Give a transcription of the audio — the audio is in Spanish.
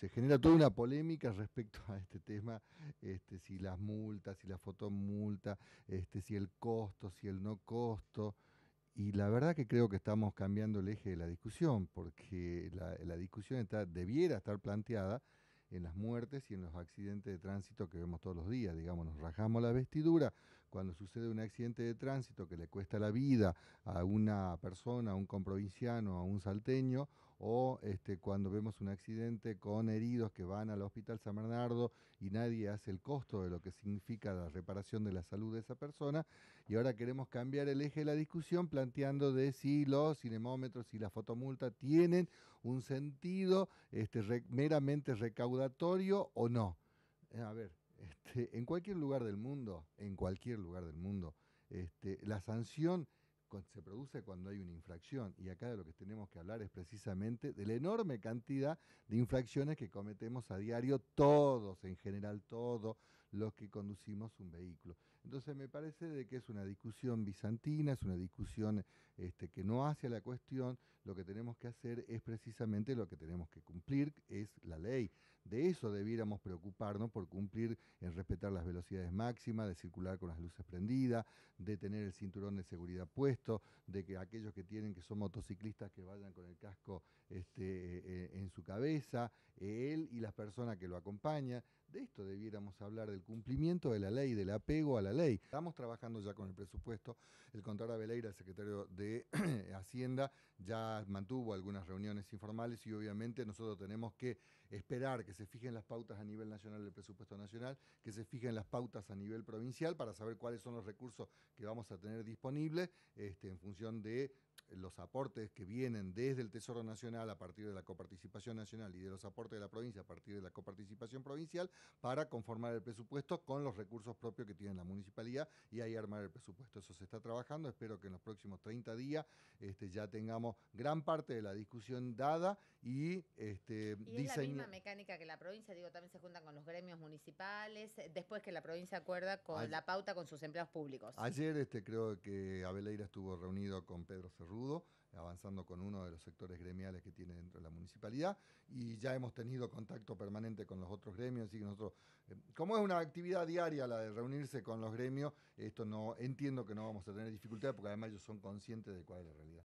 se genera toda una polémica respecto a este tema, este, si las multas, si la fotomulta, este, si el costo, si el no costo. Y la verdad que creo que estamos cambiando el eje de la discusión, porque la, discusión debiera estar planteada en las muertes y en los accidentes de tránsito que vemos todos los días. Digamos, nos rajamos la vestidura cuando sucede un accidente de tránsito que le cuesta la vida a una persona, a un comprovinciano, a un salteño, o este, cuando vemos un accidente con heridos que van al hospital San Bernardo y nadie hace el costo de lo que significa la reparación de la salud de esa persona. Y ahora queremos cambiar el eje de la discusión planteando de si los cinemómetros y la fotomulta tienen un sentido este, meramente recaudatorio o no. Eh, a ver, este, en cualquier lugar del mundo, en cualquier lugar del mundo, este, la sanción se produce cuando hay una infracción. Y acá de lo que tenemos que hablar es precisamente de la enorme cantidad de infracciones que cometemos a diario todos, en general todos los que conducimos un vehículo. Entonces me parece de que es una discusión bizantina, es una discusión este, que no hace la cuestión, lo que tenemos que hacer es precisamente lo que tenemos que cumplir, es la ley. De eso debiéramos preocuparnos por cumplir en respetar las velocidades máximas, de circular con las luces prendidas, de tener el cinturón de seguridad puesto, de que aquellos que tienen que son motociclistas que vayan con el casco este, eh, eh, en su cabeza, él y las personas que lo acompañan. De esto debiéramos hablar, del cumplimiento de la ley, del apego a la ley. Estamos trabajando ya con el presupuesto. El contador Abeleira, el secretario de Hacienda, ya mantuvo algunas reuniones informales y obviamente nosotros tenemos que esperar que se fijen las pautas a nivel nacional del presupuesto nacional, que se fijen las pautas a nivel provincial para saber cuáles son los recursos que vamos a tener disponibles este, en función de los aportes que vienen desde el Tesoro Nacional a partir de la coparticipación nacional y de los aportes de la provincia a partir de la coparticipación provincial para conformar el presupuesto con los recursos propios que tiene la municipalidad y ahí armar el presupuesto. Eso se está trabajando, espero que en los próximos 30 días este, ya tengamos gran parte de la discusión dada y este, y es la misma mecánica que la provincia, digo, también se juntan con los gremios municipales, después que la provincia acuerda con la pauta con sus empleados públicos. Ayer este, creo que Abeleira estuvo reunido con Pedro Cerrudo avanzando con uno de los sectores gremiales que tiene dentro de la municipalidad y ya hemos tenido contacto permanente con los otros gremios, así que nosotros, eh, como es una actividad diaria la de reunirse con los gremios, esto no entiendo que no vamos a tener dificultades porque además ellos son conscientes de cuál es la realidad.